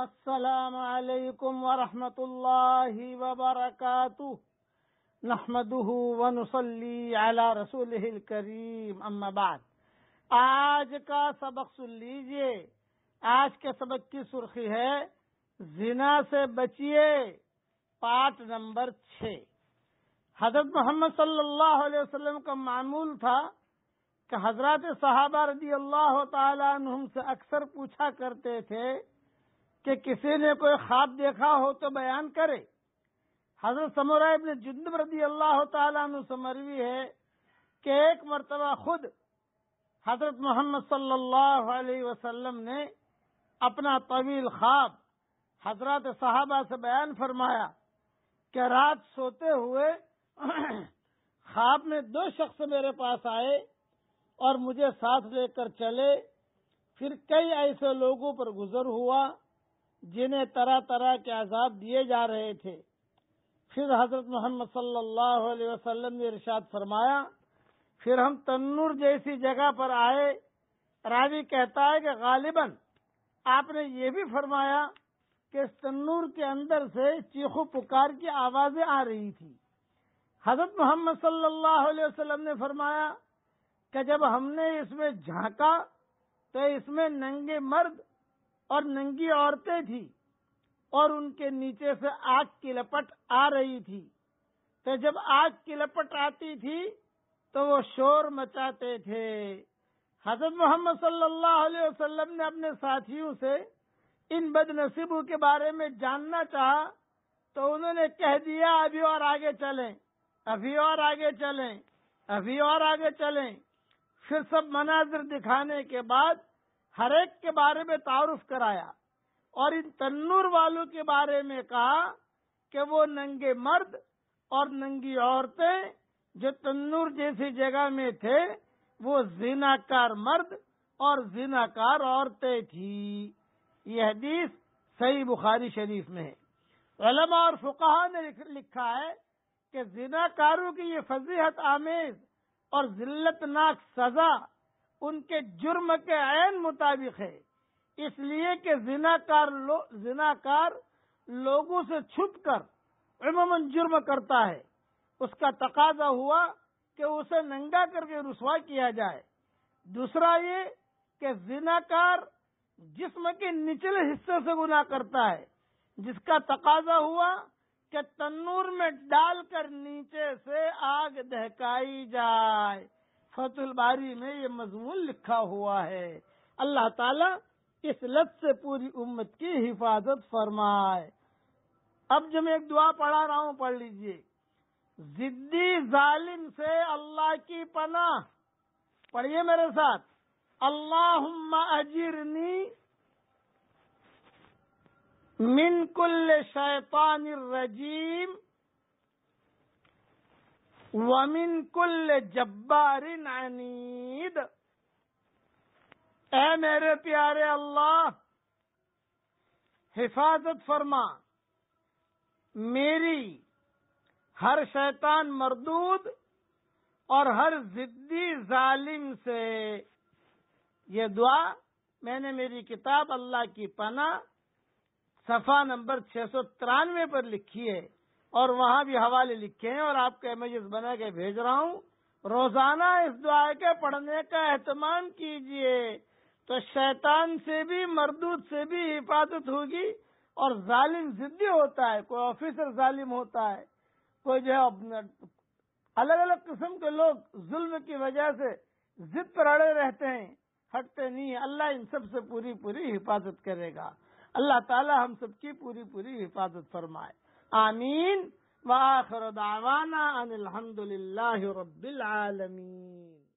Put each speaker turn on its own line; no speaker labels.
السلام علیکم ورحمۃ اللہ وبرکاتہ۔ نحمده ونصلي على رسوله الكريم اما بعد۔ آج کا سبق سن لیجیے۔ آج کے سبق کی سرخی ہے، زنا سے بچیے پارٹ نمبر چھ۔ حضرت محمد صلی اللہ علیہ وسلم کا معمول تھا کہ حضرات صحابہ رضی اللہ تعالیٰ عنہم سے اکثر پوچھا کرتے تھے کہ کسی نے کوئی خواب دیکھا ہو تو بیان کرے۔ حضرت سمورا ابن جندب رضی اللہ تعالیٰ عنہ سے مروی ہے کہ ایک مرتبہ خود حضرت محمد صلی اللہ علیہ وسلم نے اپنا طویل خواب حضرات صحابہ سے بیان فرمایا کہ رات سوتے ہوئے خواب میں دو شخص میرے پاس آئے اور مجھے ساتھ لے کر چلے۔ پھر کئی ایسے لوگوں پر گزر ہوا جنہیں طرح طرح کے عذاب دیے جا رہے تھے۔ پھر حضرت محمد صلی اللہ علیہ وسلم نے ارشاد فرمایا، پھر ہم تنور جیسی جگہ پر آئے۔ راوی کہتا ہے کہ غالباً آپ نے یہ بھی فرمایا کہ اس تنور کے اندر سے چیخو پکار کی آوازیں آ رہی تھی حضرت محمد صلی اللہ علیہ وسلم نے فرمایا کہ جب ہم نے اس میں جھانکا تو اس میں ننگے مرد اور ننگی عورتیں تھیں اور ان کے نیچے سے آگ کی لپٹ آ رہی تھی۔ تو جب آگ کی لپٹ آتی تھی تو وہ شور مچاتے تھے۔ حضرت محمد صلی اللہ علیہ وسلم نے اپنے ساتھیوں سے ان بد نصیبوں کے بارے میں جاننا چاہا تو انہوں نے کہہ دیا، ابھی اور آگے چلیں، ابھی اور آگے چلیں، ابھی اور آگے چلیں۔ پھر سب مناظر دکھانے کے بعد ہر ایک کے بارے میں تعارف کرایا اور ان تنور والوں کے بارے میں کہا کہ وہ ننگے مرد اور ننگی عورتیں جو تنور جیسی جگہ میں تھے، وہ زینا کار مرد اور زینا کار عورتیں تھی یہ حدیث صحیح بخاری شریف میں ہے۔ علماء اور فقہ نے لکھا ہے کہ زنا کاروں کی یہ فضیحت آمیز اور ذلت ناک سزا ان کے جرم کے عین مطابق ہے۔ اس لیے کہ زنا کار لوگوں سے چھپ کر عموماً جرم کرتا ہے۔ اس کا تقاضا ہوا کہ اسے ننگا کر کے رسوا کیا جائے۔ دوسرا یہ کہ زنا کار جسم کے نچلے حصے سے گنا کرتا ہے۔ جس کا تقاضا ہوا کہ تنور میں ڈال کر نیچے سے آگ دہکائی جائے۔ فتح الباری میں یہ مضمون لکھا ہوا ہے۔ اللہ تعالیٰ اس لت سے پوری امت کی حفاظت فرمائے۔ اب جو میں ایک دعا پڑھا رہا ہوں، پڑھ لیجیے۔ ضدی ظالم سے اللہ کی پناہ۔ پڑھیے میرے ساتھ۔ اللہ اجرنی من کل شیطان الرجیم۔ ومن کل جبار عنید اے میرے پیارے اللہ، حفاظت فرما۔ میری ہر شیطان مردود اور ہر ضدی ظالم سے یہ دعا، میں نے میری کتاب اللہ کی پناہ، صفحہ نمبر چھ سو ترانوے پر لکھی ہے۔ اور وہاں بھی حوالے لکھے ہیں اور آپ کا امیجز بنا کے بھیج رہا ہوں۔ روزانہ اس دعا کے پڑھنے کا اہتمام کیجیے۔ تو شیطان سے بھی، مردود سے بھی حفاظت ہوگی اور ظالم ضدی ہوتا ہے، کوئی آفیسر ظالم ہوتا ہے، کوئی جو ہے الگ الگ قسم کے لوگ ظلم کی وجہ سے ضد پر اڑے رہتے ہیں، ہٹتے نہیں اللہ ان سب سے پوری پوری حفاظت کرے گا۔ اللہ تعالی ہم سب کی پوری پوری حفاظت فرمائے۔ آمين. وآخر دعوانا أن الحمد لله رب العالمين.